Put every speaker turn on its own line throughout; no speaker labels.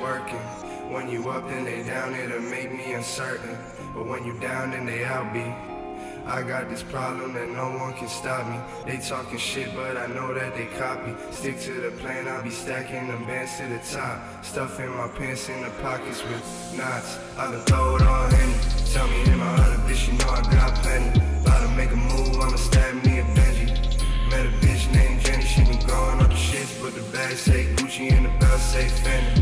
working. When you up, then they down, it'll make me uncertain. But when you down, then they out be. I got this problem that no one can stop me. They talking shit, but I know that they copy. Stick to the plan, I'll be stacking them bands to the top. Stuffing my pants in the pockets with knots. I can throw it all in. Tell me in my other bitch, you know I got plenty. About to make a move, I'ma stab me a Benji. Met a bitch named Jenny, she been going up the shits, but the bag say Gucci and the belt say Fendi.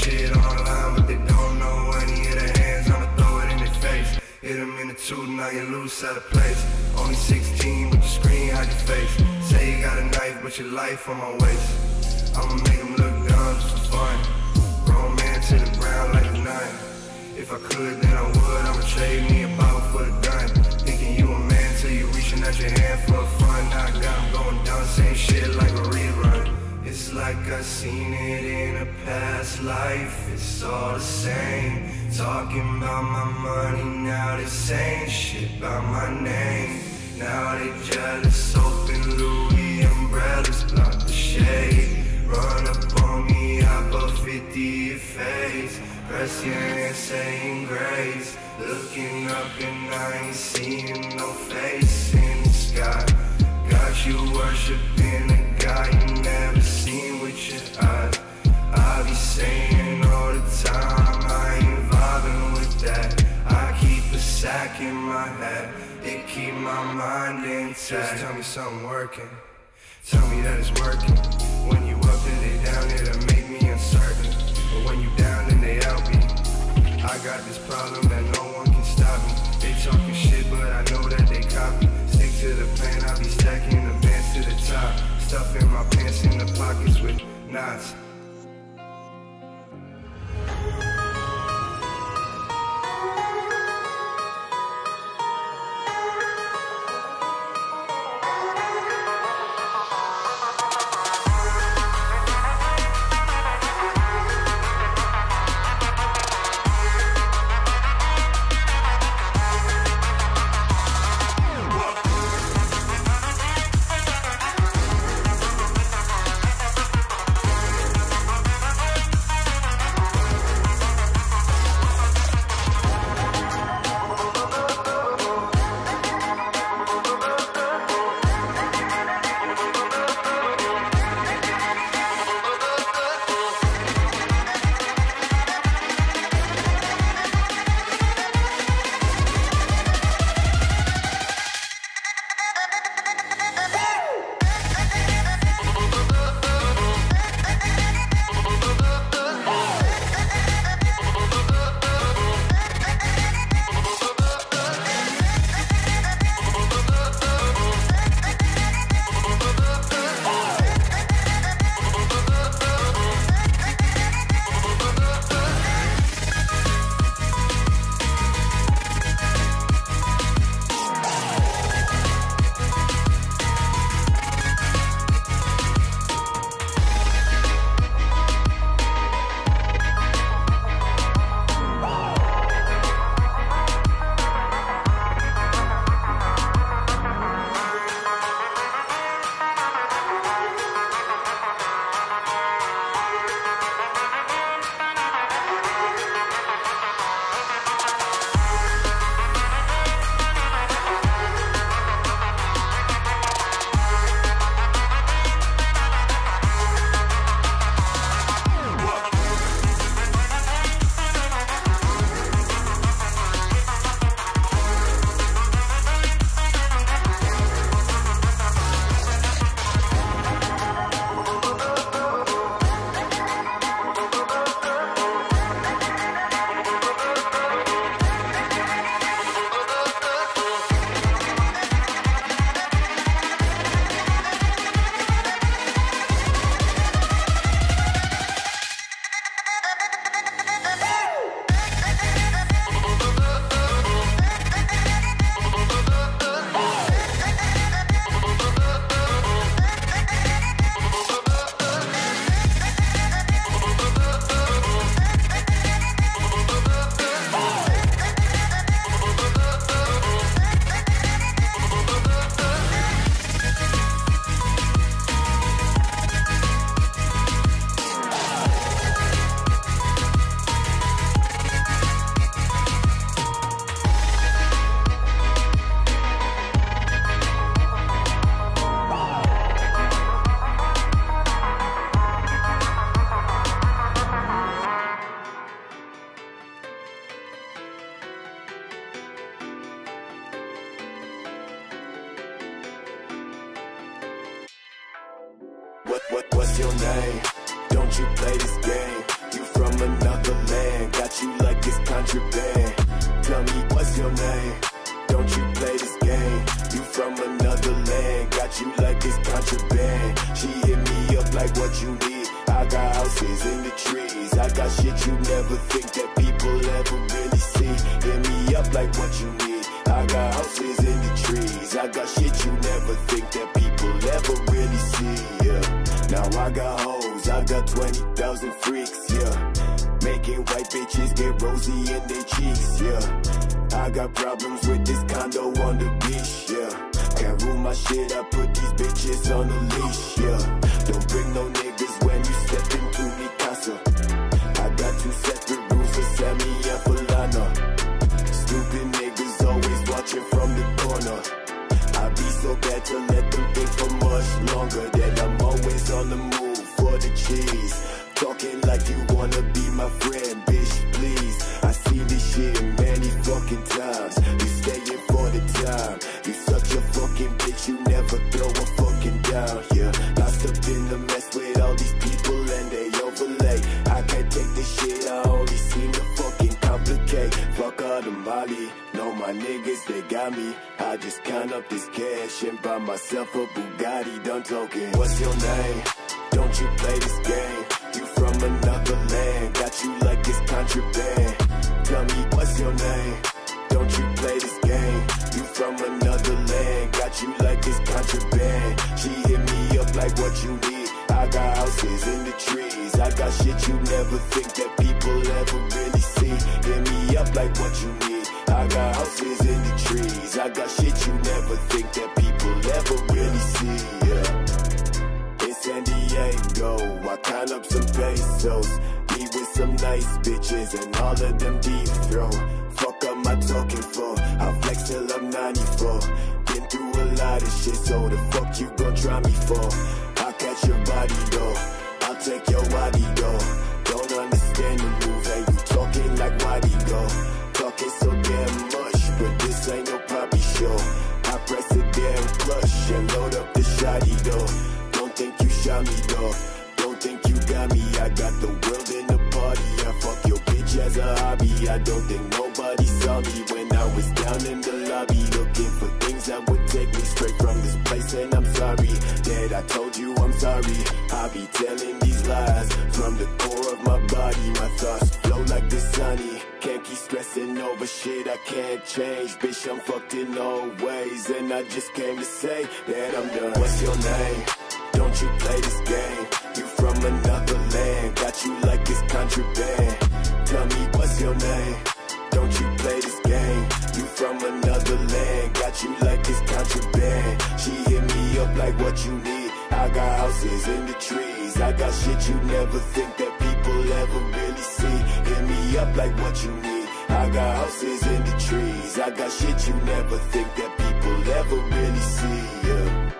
Shit online, but they don't know any of the hands, I'ma throw it in their face. Hit them in the tooth, now you lose out of place. Only 16 with the screen, hide your face. Say you got a knife, but your life on my waist. I'ma make them look dumb just for fun. Grown man to the ground like a nut. If I could, then I would. I'ma trade me a bottle for the gun. Thinking you a man till you reaching out your hand for fun. Now I got 'em going down, same shit like a rerun. It's like I seen it in a past life. It's all the same. Talking about my money, now they saying shit about my name. Now they jealous, open Louis umbrellas, block the shade. Run up on me, I bought 50 your face. Press your hand saying grace. Looking up and I ain't seeing no face in the sky. Got you worshiping a guy you never seen with your eyes. I be saying all the time, I ain't vibing with that. I keep a sack in my head, it keep my mind intact. Just tell me something working. Tell me that it's working. When you up and they down, it'll got shit
you never think that people ever really see. Yeah. Now I got hoes. I got 20,000 freaks. Yeah. Making white bitches get rosy in their cheeks. Yeah. I got problems with this condo on the beach. Yeah. Can't rule my shit. I put these bitches on a leash. Yeah. Don't bring no niggas when you step into bad to let them think for much longer. That I'm always on the move for the cheese. Talking like you wanna be my friend, bitch, please. I see this shit many fucking times. You staying for the time. You such a fucking bitch, you never throw a fucking down. Yeah, lost up in the mess with all these people and they overlay. I can't take this shit, I only seem to fucking complicate. Fuck all the Molly, my niggas, they got me. I just count up this cash and buy myself a Bugatti, done talking. What's your name? Don't you play this game? You from another land, got you like it's contraband. Tell me what's your name? Don't you play this game? You from another land, got you like it's contraband. She hit me up like what you need. I got houses in the trees. I got shit you never think that people ever really see. Hit me up like what you need. I got houses in the trees. I got shit you never think that people ever really see. Yeah. In San Diego, I count up some pesos. Me with some nice bitches and all of them deep throw. Fuck up my talking for. I flex till I'm 94. Been through a lot of shit, so the fuck you gon' try me for? I'll catch your body though. I'll take your body though. Don't understand the load up the shotty though. Don't think you shot me though. Don't think you got me. I got the world as a hobby. I don't think nobody saw me when I was down in the lobby looking for things that would take me straight from this place. And I'm sorry that I told you I'm sorry. I be telling these lies from the core of my body. My thoughts flow like the sunny. Can't keep stressing over shit I can't change. Bitch, I'm fucked in all ways. And I just came to say that I'm done. What's your name? Don't you play this game? You from another land, got you like it's contraband. Like what you need. I got houses in the trees. I got shit you never think that people ever really see. Hit me up like what you need. I got houses in the trees. I got shit you never think that people ever really see. Yeah.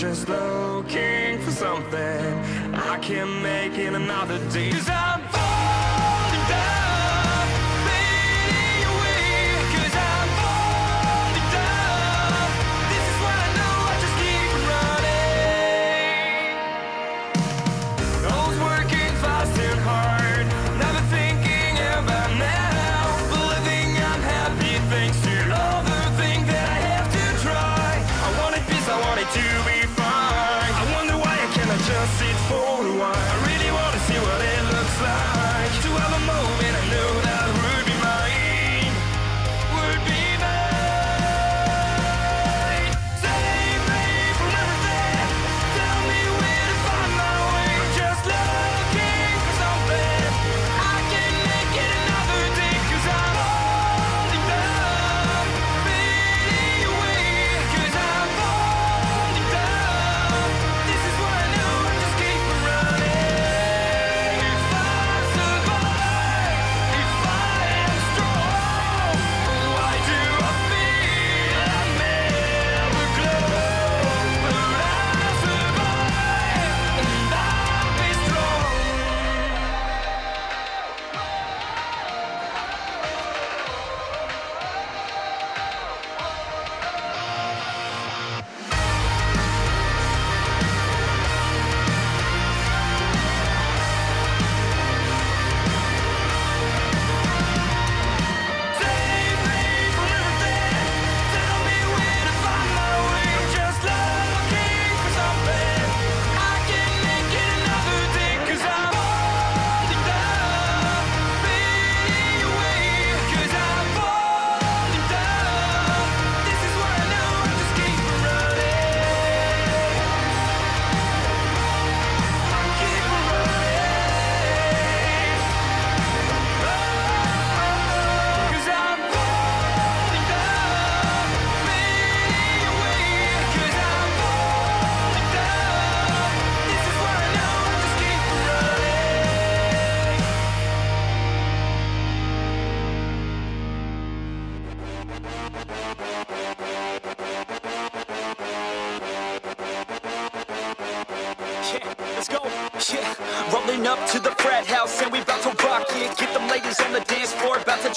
Just looking for something I can make in another day.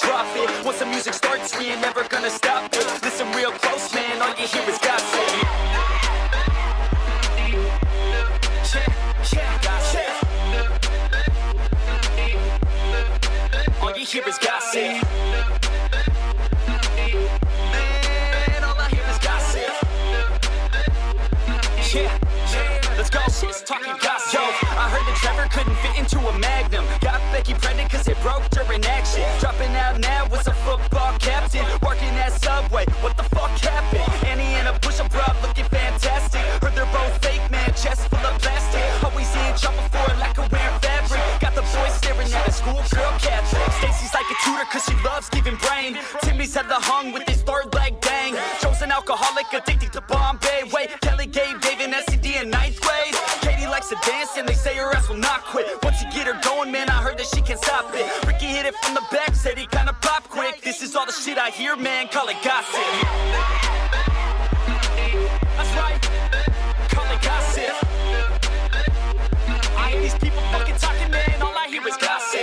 profit. Once the music starts, we ain't never gonna stop. shit I hear, man, call it gossip. That's right, call it gossip. I hear these people fucking talking, man, all I hear is gossip.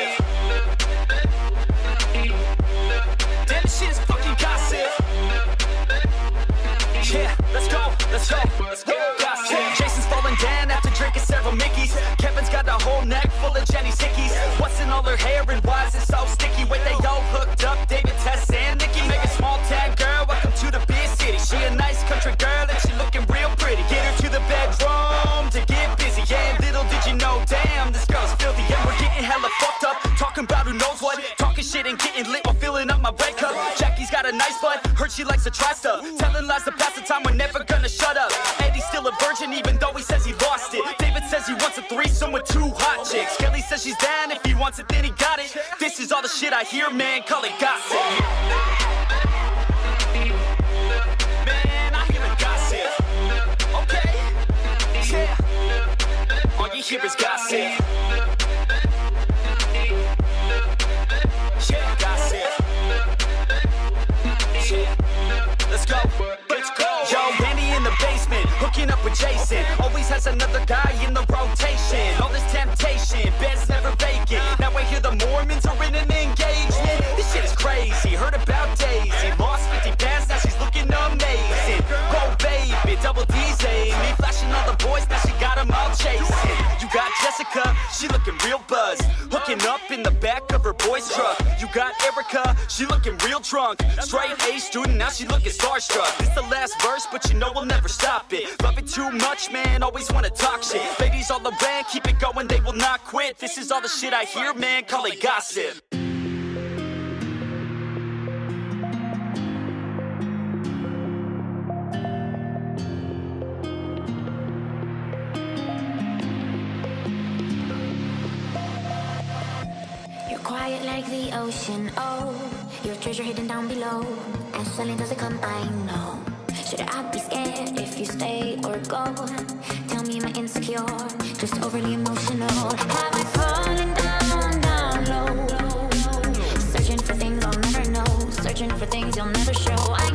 Damn, this shit is fucking gossip. Yeah, let's go, let's go, let's go. shit I hear, man, call it gossip. Man, I hear the gossip. Okay. Yeah. All you hear is gossip. trunk. Straight A student, now she looking starstruck. It's the last verse, but you know we'll never stop it. Love it too much, man, always wanna talk shit. Ladies all around, keep it going, they will not quit. This is all the shit I hear, man, call it gossip.
quiet like the ocean, oh your treasure hidden down below. As suddenly does it come, I know. Should I be scared if you stay or go? Tell me, am I insecure? Just overly emotional. Have I fallen down, down low? Searching for things I'll never know. Searching for things you'll never show. I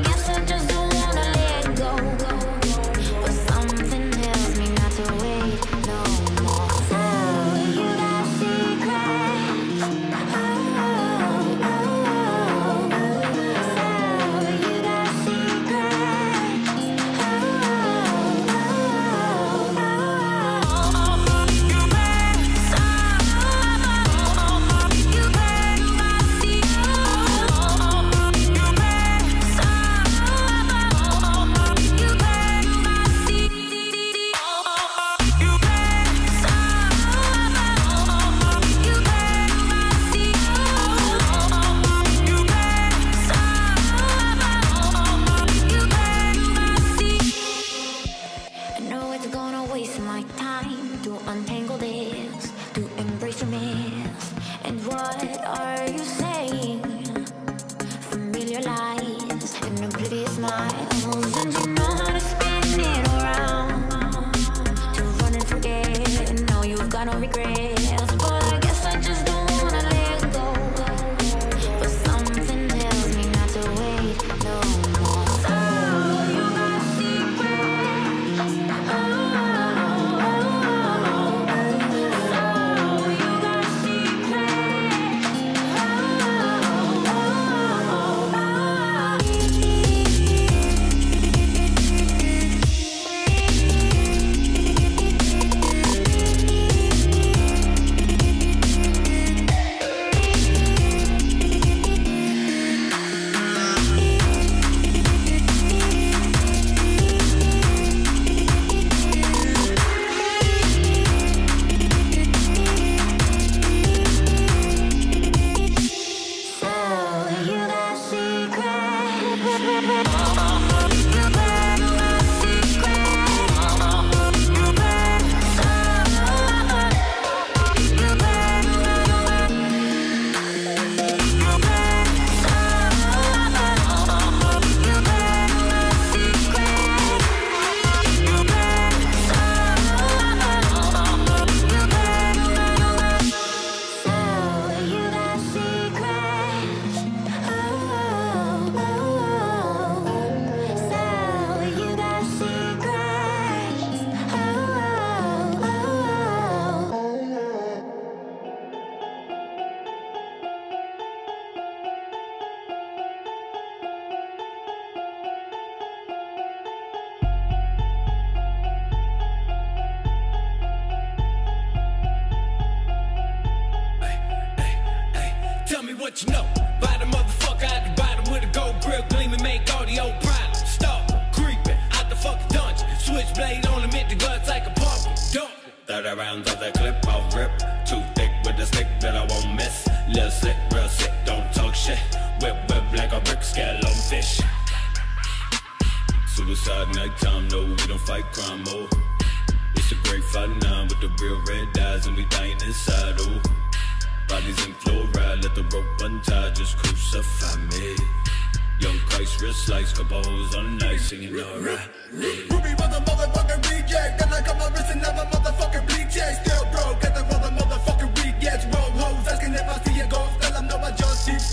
real sick, don't talk shit. Whip, whip like a brick, scale on fish. Suicide nighttime, no, we don't fight crime, oh. It's a great fight nine with the real red eyes, and we dying inside, oh. Bodies in fluoride, let the rope untie, just crucify me.
Young Christ, real slice, couple hoes on night, singing alright. Ruby was a motherfucking reject, then I got my wrist and never motherfucking bleach, still broke, got the motherfucking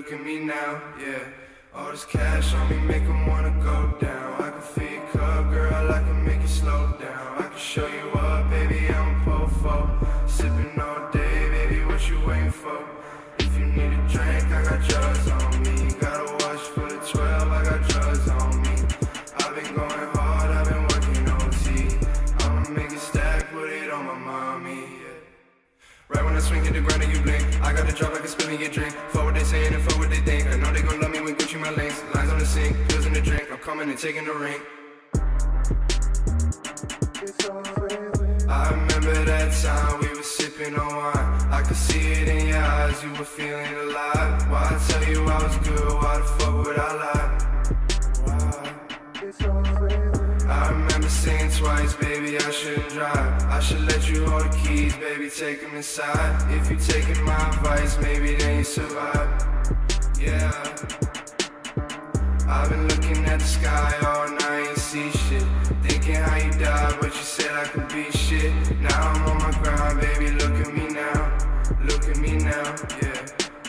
Look at me now, yeah. All this cash on me make 'em wanna go down. I can feel your cup, girl, I can make it slow down. I can show you up, baby, I'm a pofo. Sipping all day, baby, what you waiting for? If you need a drink, I got drugs on me. Gotta watch for the 12, I got drugs on me. I've been going hard, I've been working OT. I'ma make it stack, put it on my mommy, yeah. Right when I swing to the ground and you blink I got the drop like a spill in your drink saying and for what they think I know they gon' love me when Gucci my links Lines on the sink, pills in the drink. I'm coming and taking the ring. I remember that time we were sipping on wine. I could see it in your eyes, you were feeling alive. Why I tell you I was good, why the fuck would I lie? Why? Saying twice, baby, I shouldn't drive. I should let you hold the keys, baby, take them inside. If you taking my advice, maybe then you survive. Yeah. I've been looking at the sky all night and see shit. Thinking how you died, but you said I could be shit. Now I'm on my grind, baby, look at me now. Look at me now, yeah.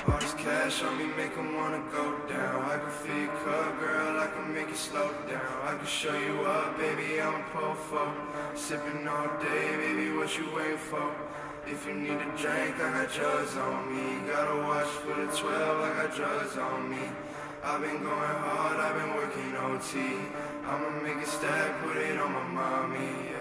All this cash on me make wanna go down. I can feel cup, girl, I can make it slow down. I can show you up, baby, I'm a pofo. Sipping all day, baby, what you waiting for? If you need a drink, I got drugs on me. Gotta watch for the 12, I got drugs on me. I've been going hard, I've been working OT. I'ma make it stack, put it on my mommy, yeah.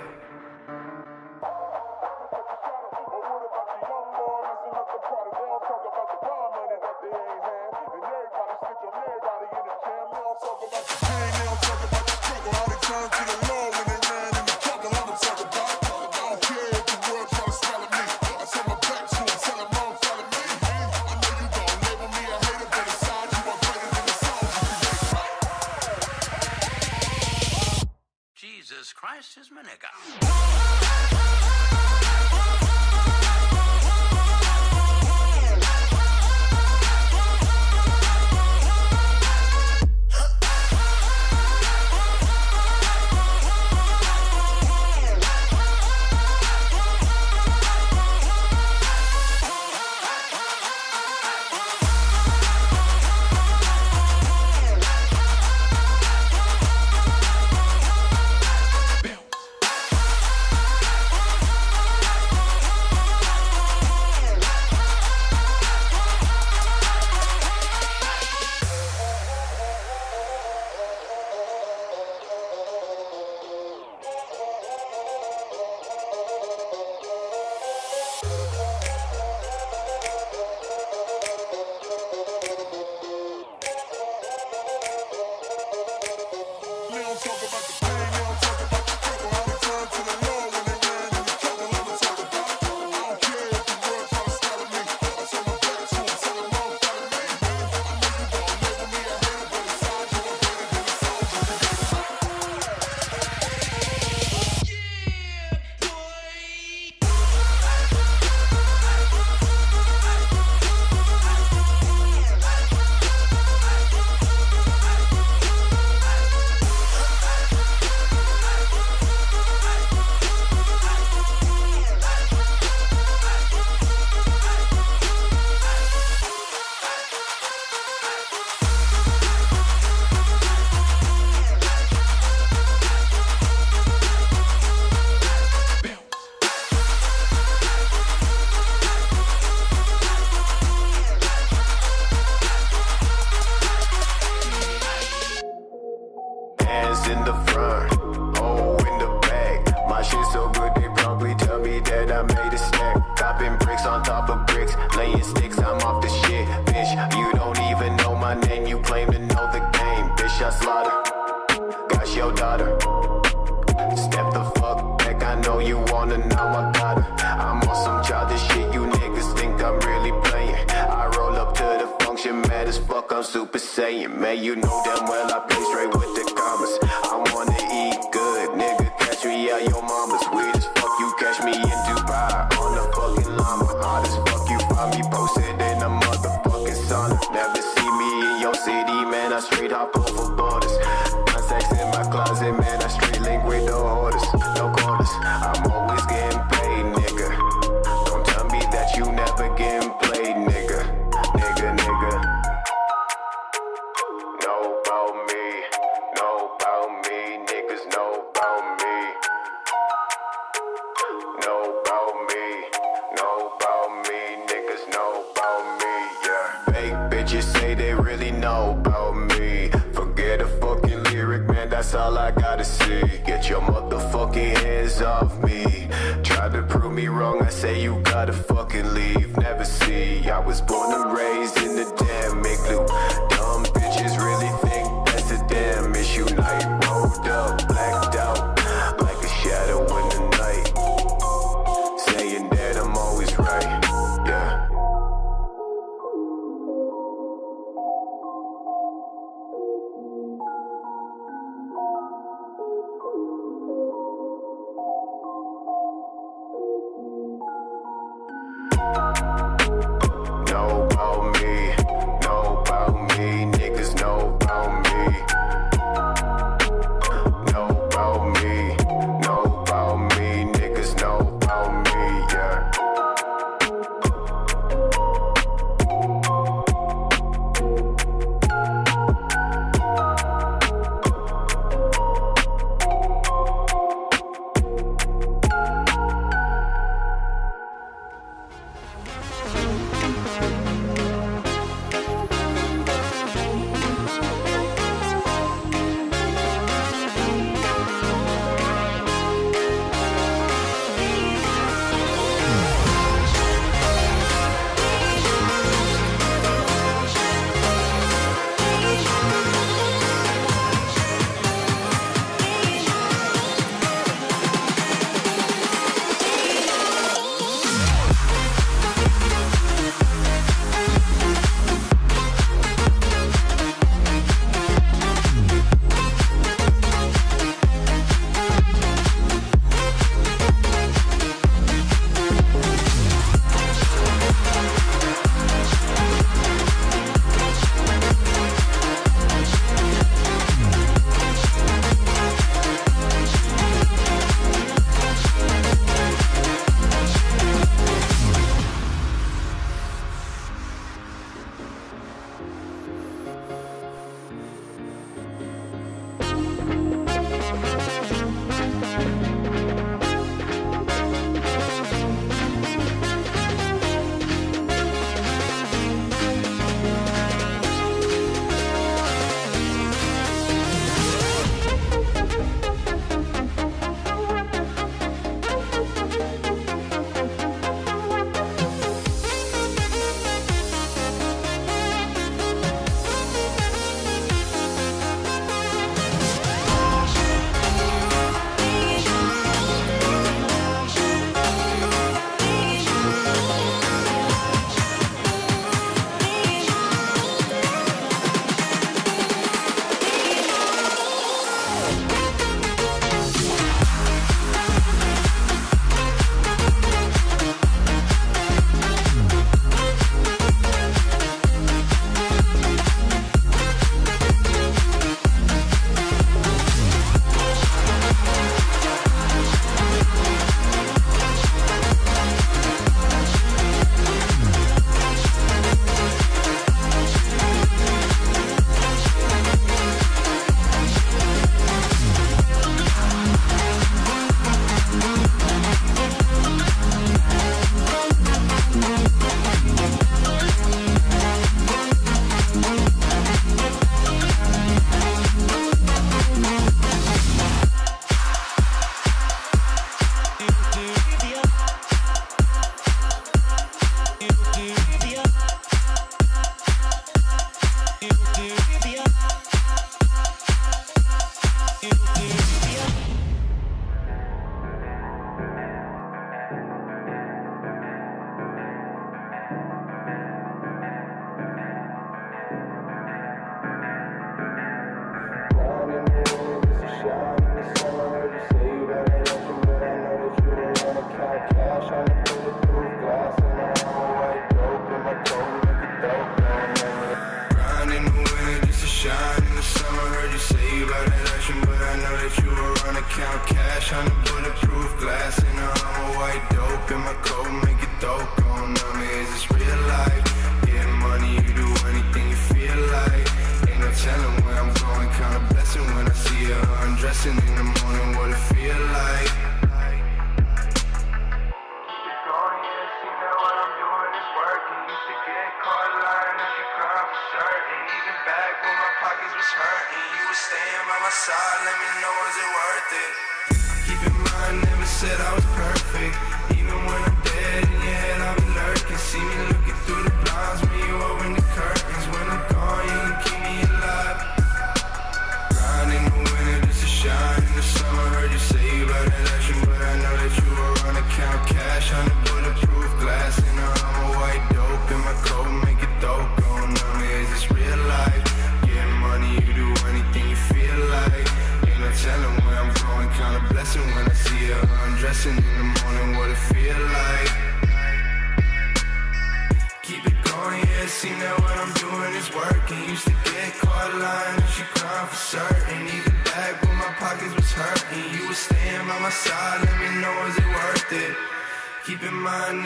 You know damn well your motherfucking hands off me. Tried to prove me wrong, I say you gotta fucking leave. Never see, I was born and raised in the
day.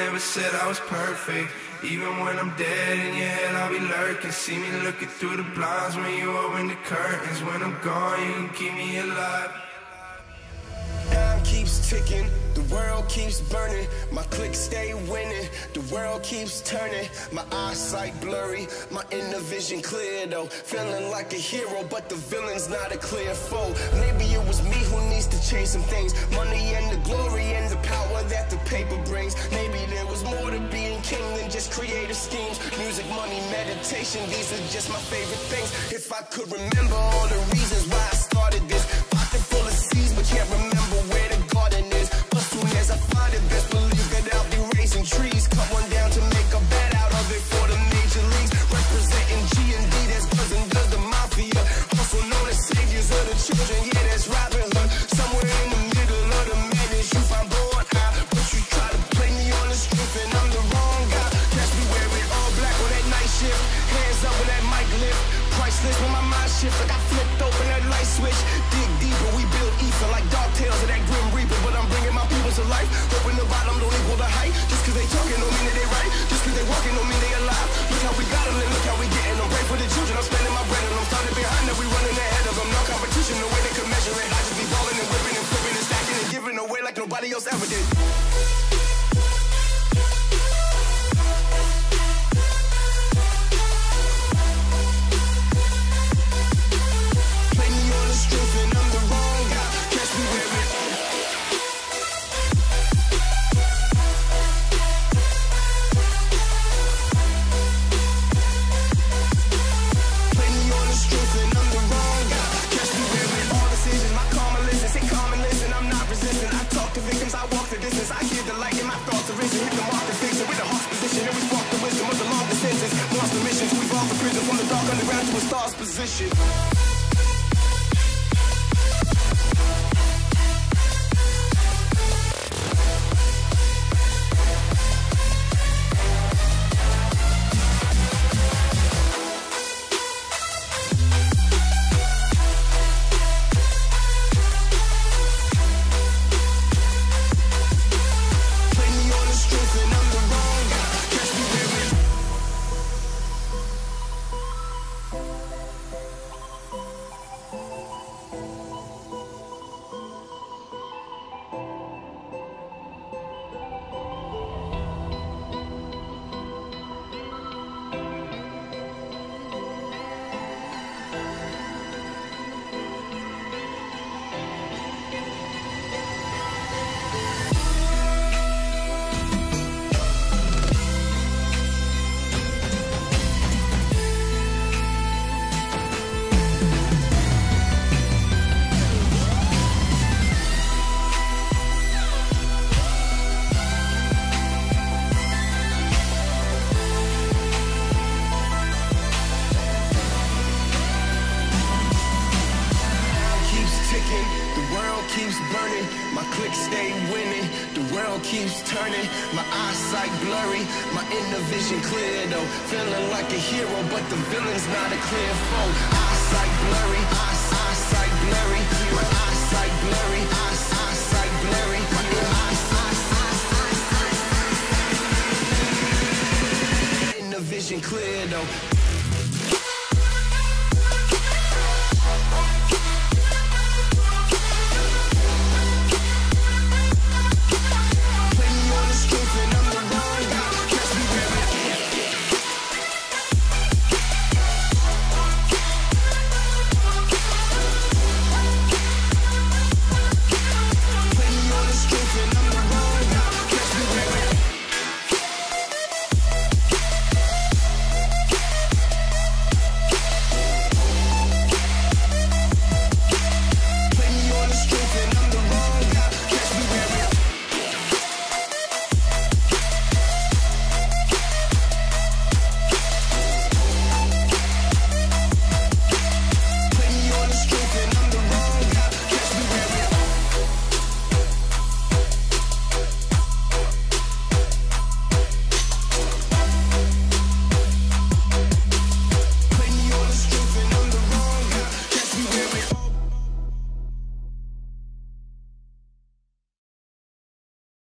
never said I was perfect. Even when I'm dead in your head, I'll be lurking. See me looking through the blinds when you open the curtains. When I'm gone, you can keep me alive.
Time keeps ticking the world keeps burning, my click stay winning. The world keeps turning, my eyesight blurry, my inner vision clear though. Feeling like a hero, but the villain's not a clear foe. Maybe it was me who needs to change some things. Money and the glory and the power that the paper brings. Maybe there was more to being king than just creative schemes. Music, money, meditation, these are just my favorite things. If I could remember all the reasons why I started this, pocket full of seeds, but can't remember.